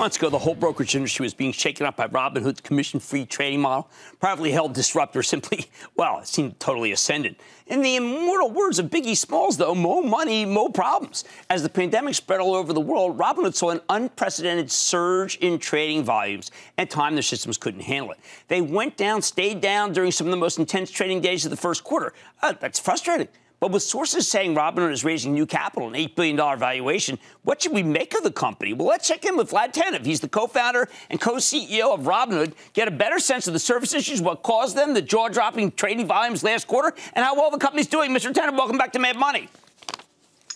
months ago, the whole brokerage industry was being shaken up by Robinhood's commission free trading model. Privately held disruptor simply, well, it seemed totally ascendant. In the immortal words of Biggie Smalls, though, more money, more problems. As the pandemic spread all over the world, Robinhood saw an unprecedented surge in trading volumes, and time their systems couldn't handle it. They went down, stayed down during some of the most intense trading days of the first quarter. Uh, that's frustrating. But with sources saying Robinhood is raising new capital, an $8 billion valuation, what should we make of the company? Well, let's check in with Vlad Tenev. He's the co-founder and co-CEO of Robinhood. Get a better sense of the service issues, what caused them, the jaw-dropping trading volumes last quarter, and how well the company's doing. Mr. Tenev, welcome back to Mad Money.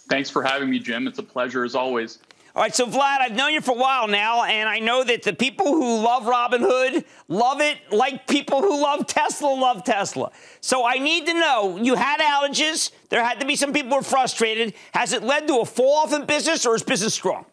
Thanks for having me, Jim. It's a pleasure as always. All right, so Vlad, I've known you for a while now, and I know that the people who love Robinhood love it like people who love Tesla love Tesla. So I need to know you had outages, there had to be some people who were frustrated. Has it led to a fall off in business, or is business strong?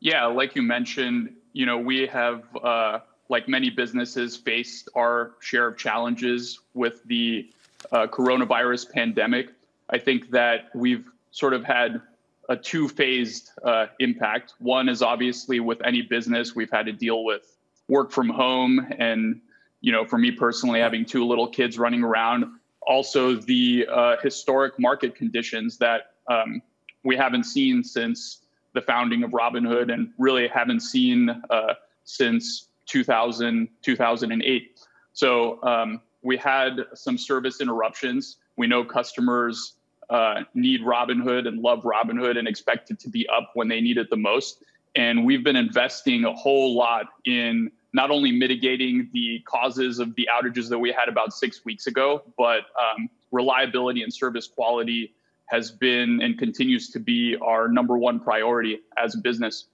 Yeah, like you mentioned, you know, we have, uh, like many businesses, faced our share of challenges with the uh, coronavirus pandemic. I think that we've sort of had a two-phased uh, impact. One is obviously with any business, we've had to deal with work from home, and you know, for me personally, having two little kids running around. Also, the uh, historic market conditions that um, we haven't seen since the founding of Robinhood, and really haven't seen uh, since 2000 2008. So um, we had some service interruptions. We know customers uh, need Robinhood and love Robinhood and expect it to be up when they need it the most. And we've been investing a whole lot in not only mitigating the causes of the outages that we had about six weeks ago, but um, reliability and service quality has been and continues to be our number one priority as a business.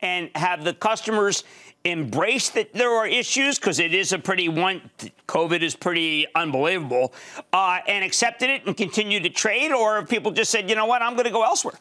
And have the customers embrace that there are issues because it is a pretty one covid is pretty unbelievable uh, and accepted it and continued to trade or have people just said you know what? I'm going to go elsewhere.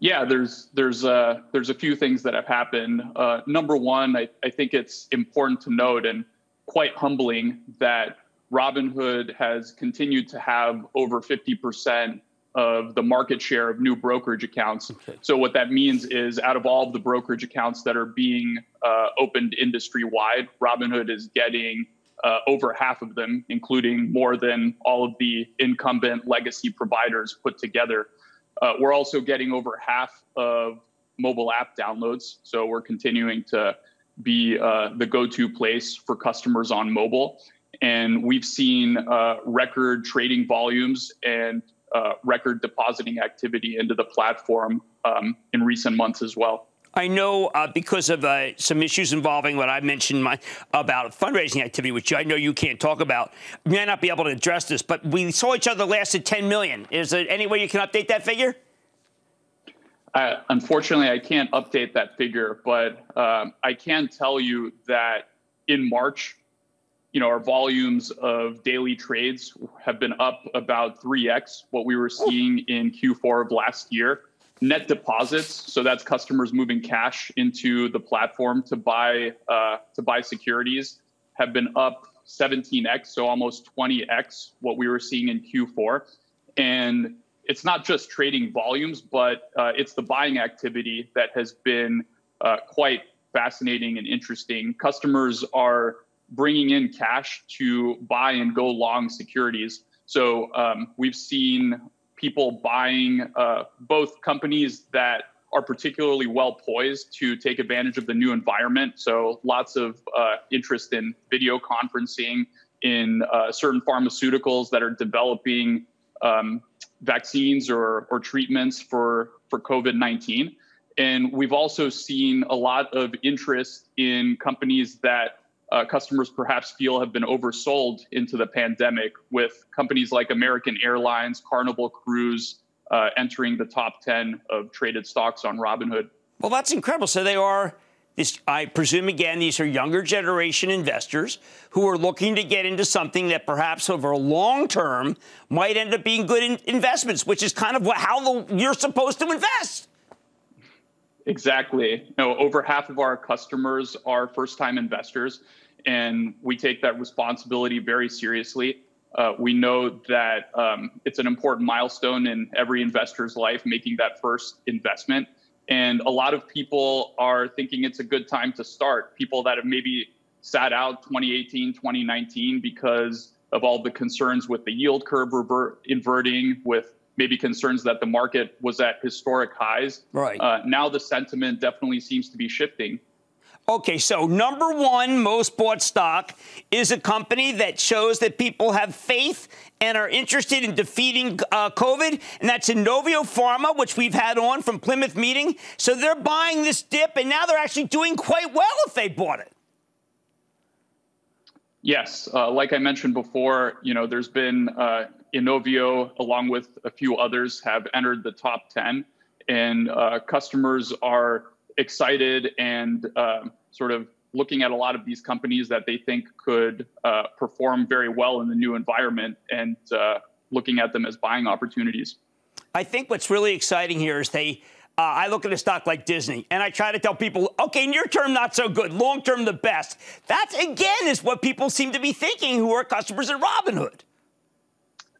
Yeah there's there's uh, there's a few things that have happened. Uh, number one I, I think it's important to note and quite humbling that robinhood has continued to have over 50% of the market share of new brokerage accounts. Okay. So what that means is out of all of the brokerage accounts that are being uh, opened industry wide, Robinhood is getting uh, over half of them, including more than all of the incumbent legacy providers put together. Uh, we're also getting over half of mobile app downloads. So we're continuing to be uh, the go-to place for customers on mobile. And we've seen uh, record trading volumes and uh, record depositing activity into the platform um, in recent months as well. I know uh, because of uh, some issues involving what I mentioned my, about fundraising activity, which I know you can't talk about. You may not be able to address this, but we saw each other last at 10 million. Is there any way you can update that figure? Uh, unfortunately, I can't update that figure, but um, I can tell you that in March, you know, our volumes of daily trades have been up about 3x what we were seeing in Q4 of last year. Net deposits, so that's customers moving cash into the platform to buy uh, to buy securities, have been up 17x, so almost 20x what we were seeing in Q4. And it's not just trading volumes, but uh, it's the buying activity that has been uh, quite fascinating and interesting. Customers are bringing in cash to buy and go long securities. So um, we've seen people buying uh, both companies that are particularly well poised to take advantage of the new environment. So lots of uh, interest in video conferencing, in uh, certain pharmaceuticals that are developing um, vaccines or, or treatments for, for COVID 19. And we've also seen a lot of interest in companies that uh, customers perhaps feel have been oversold into the pandemic with companies like American Airlines, Carnival Cruise uh, entering the top 10 of traded stocks on Robinhood. Well, that's incredible. So they are, this, I presume, again, these are younger generation investors who are looking to get into something that perhaps over a long term might end up being good in investments, which is kind of what, how the, you're supposed to invest. Exactly. You know, over half of our customers are first-time investors, and we take that responsibility very seriously. Uh, we know that um, it's an important milestone in every investor's life, making that first investment. And a lot of people are thinking it's a good time to start. People that have maybe sat out 2018, 2019 because of all the concerns with the yield curve inverting, with maybe concerns that the market was at historic highs. Right. Uh, now the sentiment definitely seems to be shifting. Okay, so number one most bought stock is a company that shows that people have faith and are interested in defeating uh, COVID, and that's Inovio Pharma, which we've had on from Plymouth Meeting. So they're buying this dip, and now they're actually doing quite well if they bought it. Yes, uh, like I mentioned before, you know, there's been uh, Inovio, along with a few others, have entered the top 10, and uh, customers are excited and um, sort of looking at a lot of these companies that they think could uh, perform very well in the new environment and uh, looking at them as buying opportunities. I think what's really exciting here is they. Uh, I look at a stock like Disney and I try to tell people, okay, near term, not so good, long term, the best. That's again is what people seem to be thinking who are customers at Robinhood.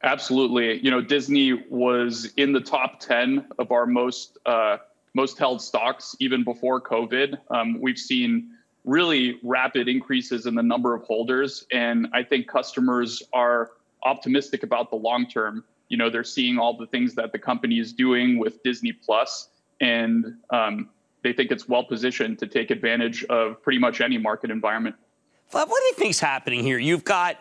Absolutely. You know, Disney was in the top 10 of our most uh, most held stocks even before COVID. Um, we've seen really rapid increases in the number of holders, and I think customers are optimistic about the long term. You know, they're seeing all the things that the company is doing with Disney Plus, and um, they think it's well positioned to take advantage of pretty much any market environment. What do you think's happening here? You've got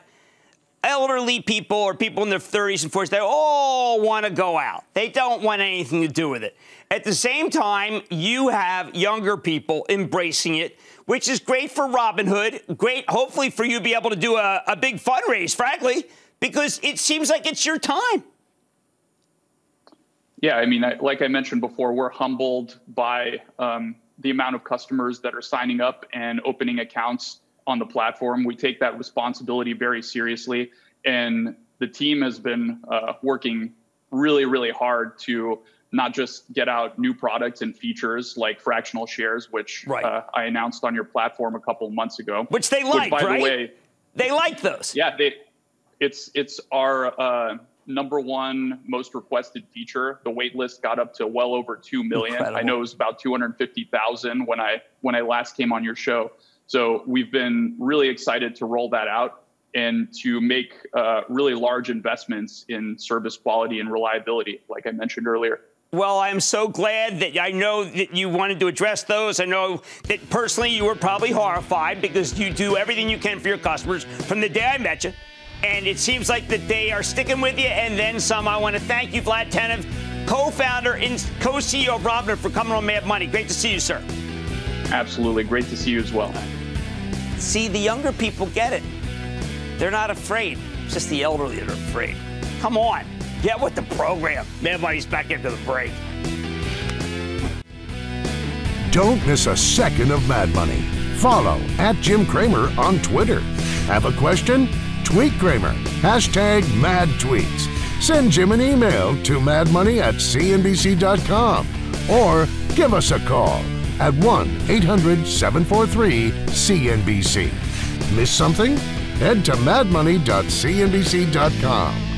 elderly people or people in their 30s and 40s, they all want to go out. They don't want anything to do with it. At the same time, you have younger people embracing it, which is great for Robinhood. Great, hopefully, for you to be able to do a, a big fundraise, frankly, because it seems like it's your time. Yeah, I mean, I, like I mentioned before, we're humbled by um, the amount of customers that are signing up and opening accounts on the platform. We take that responsibility very seriously, and the team has been uh, working really, really hard to not just get out new products and features like fractional shares, which right. uh, I announced on your platform a couple months ago. Which they like, by right? The way, they like those. Yeah, they. It's it's our uh, number one most requested feature. The wait list got up to well over two million. Incredible. I know it was about two hundred fifty thousand when I when I last came on your show. So we've been really excited to roll that out and to make uh, really large investments in service quality and reliability, like I mentioned earlier. Well, I'm so glad that I know that you wanted to address those. I know that personally you were probably horrified because you do everything you can for your customers from the day I met you. And it seems like that they are sticking with you and then some. I want to thank you, Vlad Tenev, co-founder and co-CEO of Robinhood, for coming on Mad Money. Great to see you, sir. Absolutely. Great to see you as well. See, the younger people get it. They're not afraid. It's just the elderly that are afraid. Come on, get with the program. Mad Money's back into the break. Don't miss a second of Mad Money. Follow at Jim Cramer on Twitter. Have a question? Tweet Cramer. Hashtag mad tweets. Send Jim an email to madmoney at cnbc.com or give us a call at 1 800 743 CNBC. Miss something? Head to madmoney.cnbc.com.